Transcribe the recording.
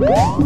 Wait!